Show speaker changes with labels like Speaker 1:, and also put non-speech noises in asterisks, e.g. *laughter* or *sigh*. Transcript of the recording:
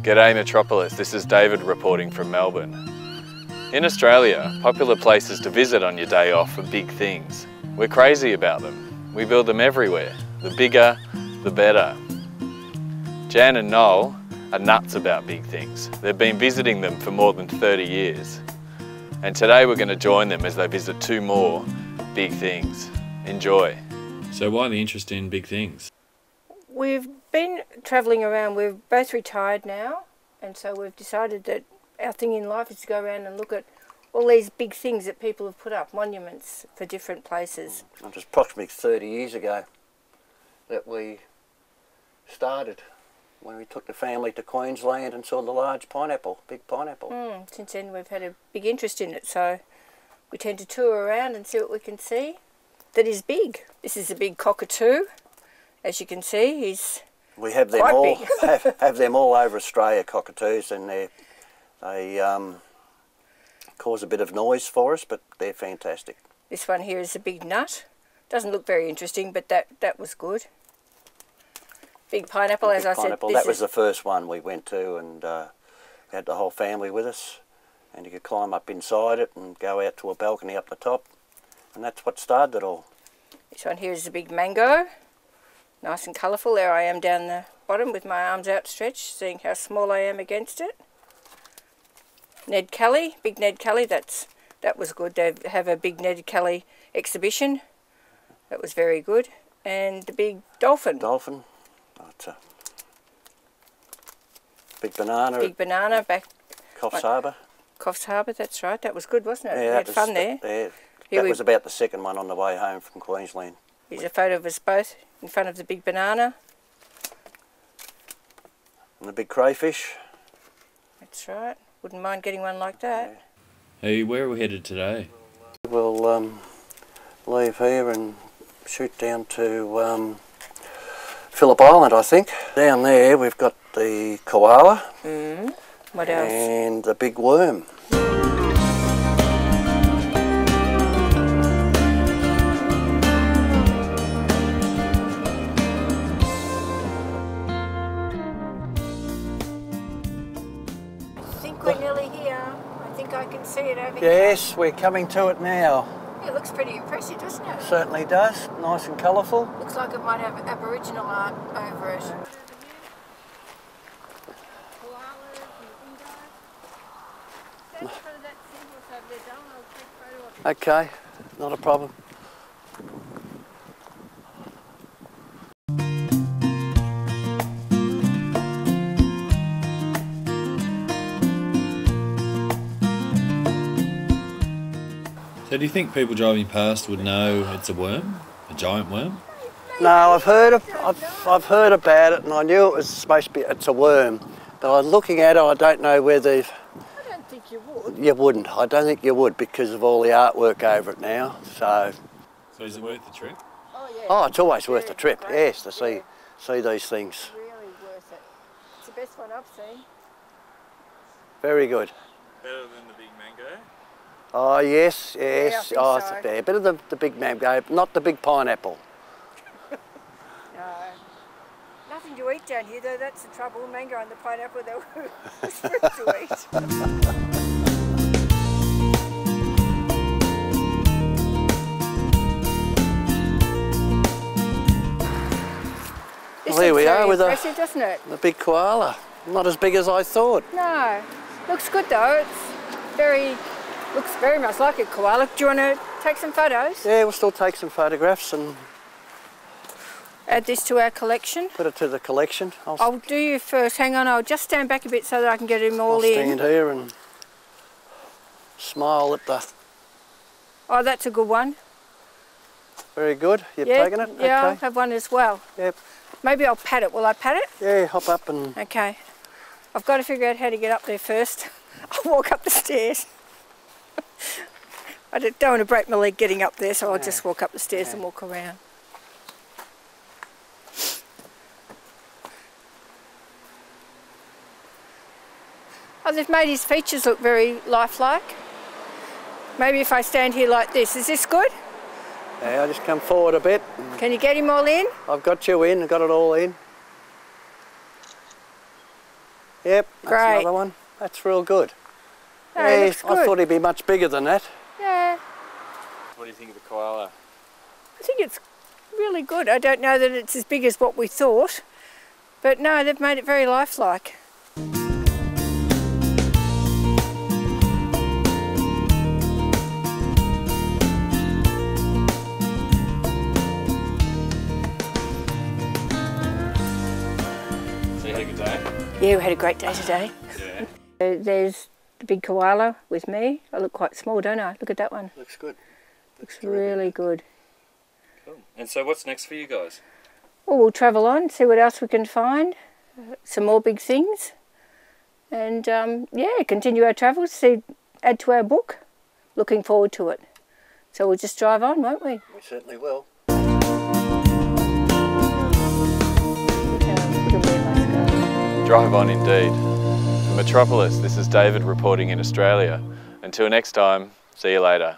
Speaker 1: G'day Metropolis, this is David reporting from Melbourne. In Australia, popular places to visit on your day off are big things. We're crazy about them. We build them everywhere. The bigger, the better. Jen and Niall are nuts about big things. They've been visiting them for more than 30 years. And today we're going to join them as they visit two more big things. Enjoy.
Speaker 2: So why the interest in big things?
Speaker 3: We've been travelling around. We're both retired now, and so we've decided that our thing in life is to go around and look at all these big things that people have put up, monuments for different places.
Speaker 4: It was approximately 30 years ago that we started when we took the family to Queensland and saw the large pineapple, big pineapple.
Speaker 3: Mm, since then, we've had a big interest in it, so we tend to tour around and see what we can see that is big. This is a big cockatoo. As you can see, he's
Speaker 4: We have them
Speaker 3: Quite
Speaker 4: all *laughs* have, have them all over Australia, cockatoos, and they they um, cause a bit of noise for us, but they're fantastic.
Speaker 3: this one here is a big nut. Doesn't look very interesting, but that that was good. Big pineapple, as
Speaker 4: Big
Speaker 3: I said.
Speaker 4: pineapple.
Speaker 3: This
Speaker 4: That was the first one we went to, and uh, we had the whole family with us, and you could climb up inside it and go out to a balcony up the top, and that's what started it all.
Speaker 3: This one here is a big mango. Nice and colourful. There I am down the bottom with my arms outstretched, seeing how small I am against it. Ned Kelly, big Ned Kelly, that's that was good. They have a big Ned Kelly exhibition. That was very good. And the big dolphin,
Speaker 4: Dolphin, that's uh, a big banana
Speaker 3: big banana back
Speaker 4: Coffs Harbour.
Speaker 3: Coffs Harbour, that's right. That was good, wasn't it? we
Speaker 4: that
Speaker 3: had
Speaker 4: was-
Speaker 3: fun there.
Speaker 4: Yeah,
Speaker 3: Here
Speaker 4: that
Speaker 3: we-
Speaker 4: was about the second one on the way home from Queensland.
Speaker 3: Here's a photo of us both in front of the big banana.
Speaker 4: And the big crayfish.
Speaker 3: That's right. Wouldn't mind getting one like that.
Speaker 2: Hey, where are we headed today?
Speaker 4: We'll um, leave here and shoot down to um, Phillip Island, I think. Down there we've got the koala
Speaker 3: Mm. What else?
Speaker 4: and the big worm.
Speaker 3: I can see it over
Speaker 4: Yes, we're coming to it now.
Speaker 3: It looks pretty impressive, doesn't it?
Speaker 4: Certainly does. Nice and colourful.
Speaker 3: Looks like it might have Aboriginal art over it.
Speaker 4: Okay, not a problem.
Speaker 2: So do you think people driving past would know it's a worm? A giant worm?
Speaker 4: No, I've heard of, I've, I've heard about it, and I knew it was supposed to be. It's a worm, but I was looking at it. I don't know whether
Speaker 3: I don't think you would.
Speaker 4: you wouldn't. I don't think you would because of all the artwork over it now. So,
Speaker 2: So is it worth the trip?
Speaker 3: Oh yeah.
Speaker 4: oh, it's always worth the trip.
Speaker 3: great.
Speaker 4: Yes, to see
Speaker 3: Yeah.
Speaker 4: see these things.
Speaker 3: Really worth it. It's the best one I've seen.
Speaker 4: Very good.
Speaker 2: Better than the big mango?
Speaker 4: Oh yes, yes.
Speaker 3: think
Speaker 4: oh,
Speaker 3: so.
Speaker 4: it's a bit of the, the big mango, not the big pineapple. *laughs*
Speaker 3: No. Nothing to eat down here though, that's the trouble. Mango and the pineapple, they were *laughs* fruit to eat.
Speaker 4: well, here we are with a-
Speaker 3: impressive, doesn't it?
Speaker 4: The big koala. Not as big as I thought.
Speaker 3: No, looks good though. It's very, looks very much like a koala. Do you want to take some photos?
Speaker 4: Yeah, we'll still take some photographs and
Speaker 3: Add this to our collection.
Speaker 4: put it to the collection. I'll,
Speaker 3: I'll do you first. Hang on, I'll just stand back a bit so that I can get them all
Speaker 4: I'll
Speaker 3: in.
Speaker 4: stand here and smile at the.
Speaker 3: Oh, that's a good one.
Speaker 4: Very good. You've
Speaker 3: yeah,
Speaker 4: taken it.
Speaker 3: yeah, I'll have one as well.
Speaker 4: Yep.
Speaker 3: Maybe I'll pat it. Will I pat it?
Speaker 4: Yeah, hop up and
Speaker 3: Okay. I've got to figure out how to get up there first. *laughs* I'll walk up the stairs. I don't want to break my leg getting up there, so I'll just walk up the stairs and walk around. Oh, they've made his features look very lifelike. Maybe if I stand here like this, is this good?
Speaker 4: yeah, I'll just come forward a bit.
Speaker 3: Can you get him all in?
Speaker 4: I've got you in. I've got it all in. Yep, that's
Speaker 3: Great.
Speaker 4: another one. That's real good.
Speaker 3: No,
Speaker 4: Yeah, I
Speaker 3: good.
Speaker 4: thought he'd be much bigger than that.
Speaker 1: What do you think of the koala?
Speaker 3: I think it's really good. I don't know that it's as big as what we thought, but no, they've made it very lifelike.
Speaker 1: So you had a good day?
Speaker 3: Yeah, we had a great day today.
Speaker 1: Yeah. *laughs*
Speaker 3: There's the big koala with me. I look quite small, don't I? Look at that one.
Speaker 4: Looks good.
Speaker 3: Looks really good.
Speaker 1: Cool. And so what's next for you guys?
Speaker 3: Well, we'll travel on, see what else we can find, some more big things, and um, yeah, continue our travels. See, add to our book. Looking forward to it. So we'll just drive on, won't we?
Speaker 4: We certainly will.
Speaker 3: Look how- look at where let's go.
Speaker 1: Drive on indeed. From Metropolis, this is David reporting in Australia. Until next time, see you later.